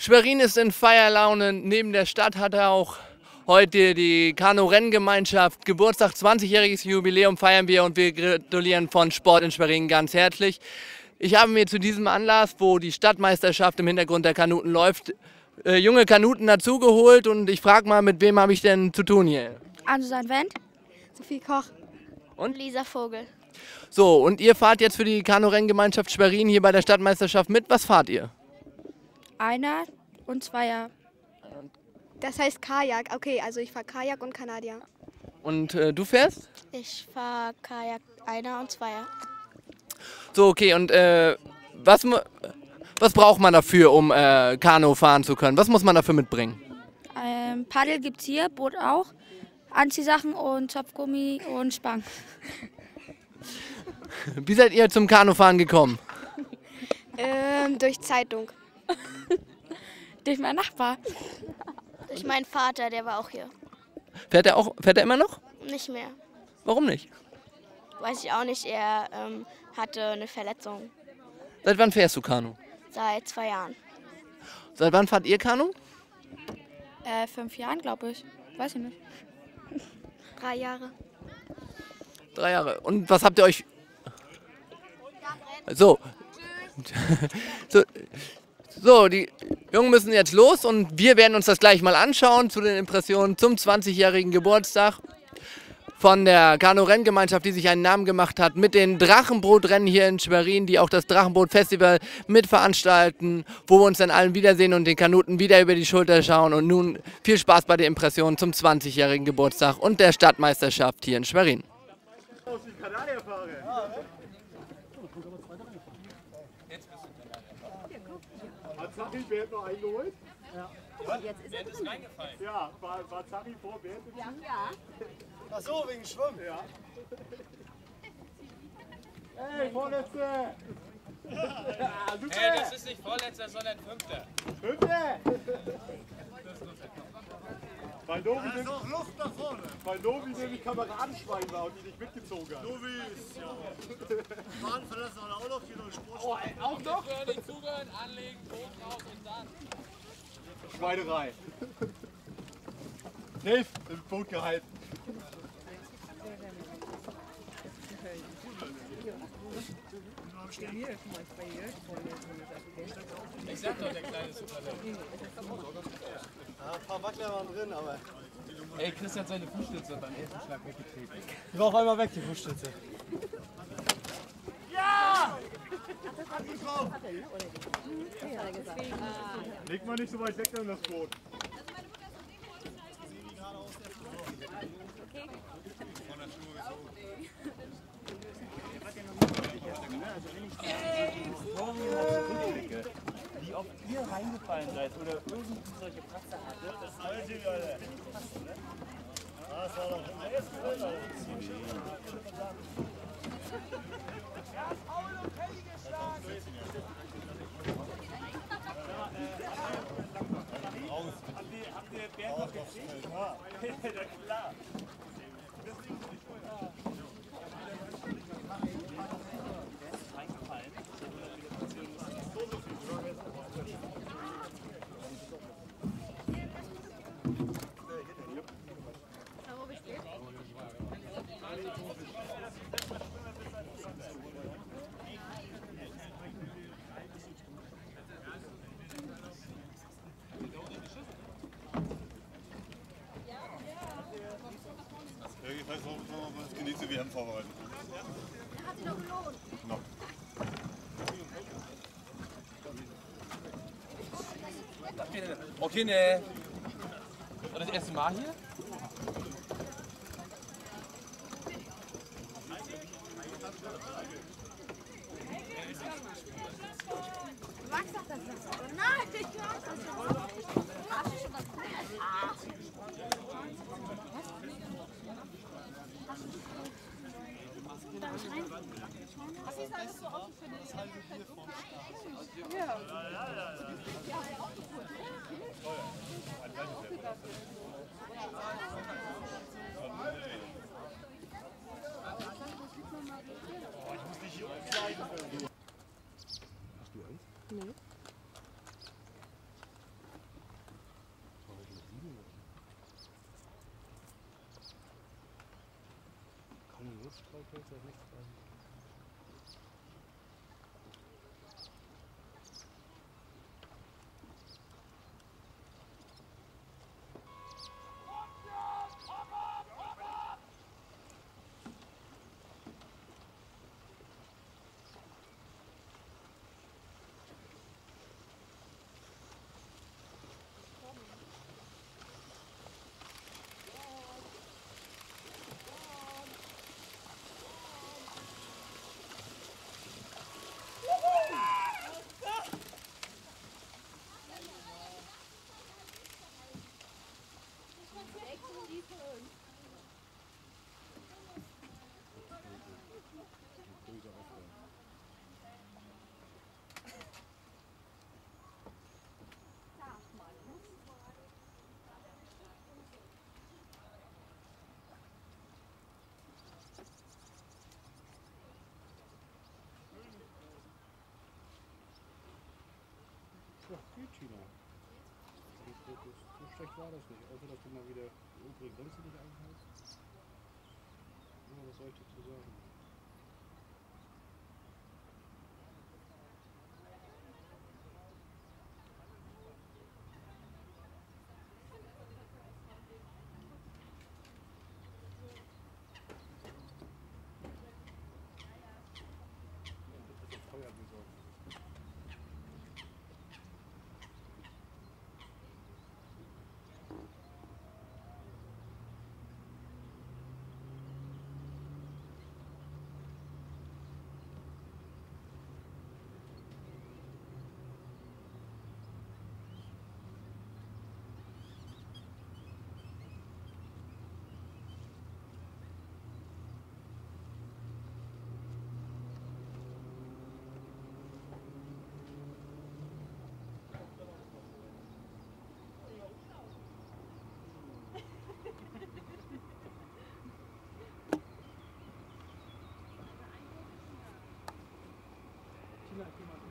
Schwerin ist in Feierlaune. Neben der Stadt hat er auch heute die Kanu-Renngemeinschaft Geburtstag, 20-jähriges Jubiläum feiern wir und wir gratulieren von Sport in Schwerin ganz herzlich. Ich habe mir zu diesem Anlass, wo die Stadtmeisterschaft im Hintergrund der Kanuten läuft, äh, junge Kanuten dazugeholt und ich frage mal, mit wem habe ich denn zu tun hier? Ansusan Wendt, Sophie Koch Und? Lisa Vogel. So, und ihr fahrt jetzt für die Kanu-Renngemeinschaft Schwerin hier bei der Stadtmeisterschaft mit. Was fahrt ihr? Einer und zweier. Das heißt Kajak. Okay, also ich fahre Kajak und Kanadier. Und äh, du fährst? Ich fahre Kajak einer und zweier. So, okay, und äh, was, was braucht man dafür, um äh, Kanu fahren zu können? Was muss man dafür mitbringen? Ähm, Paddel gibt's hier, Boot auch. Anziehsachen und Zopfgummi und Spang. Wie seid ihr zum Kanufahren gekommen? Ähm, durch Zeitung. Durch meinen Nachbar. Durch meinen Vater, der war auch hier. Fährt er auch, fährt er immer noch? Nicht mehr. Warum nicht? Weiß ich auch nicht. Er ähm, hatte eine Verletzung. Seit wann fährst du Kanu? Seit zwei Jahren. Seit wann fahrt ihr Kanu? Äh, fünf Jahren, glaube ich. Weiß ich nicht. Drei Jahre. Drei Jahre. Und was habt ihr euch. So. so. So, die Jungen müssen jetzt los und wir werden uns das gleich mal anschauen zu den Impressionen zum 20-jährigen Geburtstag von der Kanu-Renngemeinschaft, die sich einen Namen gemacht hat, mit den Drachenbootrennen hier in Schwerin, die auch das Drachenboot-Festival mitveranstalten, wo wir uns dann allen wiedersehen und den Kanuten wieder über die Schulter schauen. Und nun viel Spaß bei der Impression zum 20-jährigen Geburtstag und der Stadtmeisterschaft hier in Schwerin. Hat Zachi Bert noch eingeholt? Ja. Jetzt ist er drin. Ja, war, war Zachi vor Bert? Ja, ja. Ach so, wegen Schwimmen? Ja. Hey, Vorletzte! Ja, super! Hey, das ist nicht Vorletzter, sondern Fünfter. Fünfte! Weil Novi, nämlich, noch Luft nach vorne. weil Novi nämlich Kameradenschwein war und die nicht mitgezogen hat. Wie es, ja. Bahn verlassen wir auch noch hier noch Sport. Oh, ey, auch noch? Zuhören, nicht zugehören, anlegen, Boot raus und dann. Schweinerei. Hilf, im Boot gehalten. Ich sag doch, der kleine Superman. Ja, ein paar Wackler waren drin, aber. Ey, Chris hat seine Fußstütze beim ersten Schlag weggetreten. Die war auf einmal weg, die Fußstütze. Leg mal nicht so weit weg an das Boot. wie oft ihr reingefallen seid oder Sağ olun. Aber man ist genießt die Hat sich noch gelohnt. No. Okay, ne. Und das erste Mal hier? Max sagt das jetzt. Nein, ich glaube das. Hast du schon was? Ah. ich muss dich hier umkleiden. Hast du eins? Nee. Kann ich Luftstreichhölzer nicht rein? Das, das, das, so schlecht war das nicht, außer dass du mal wieder die obere Grenze nicht einhältst. Ja, was soll ich dazu sagen? Thank you.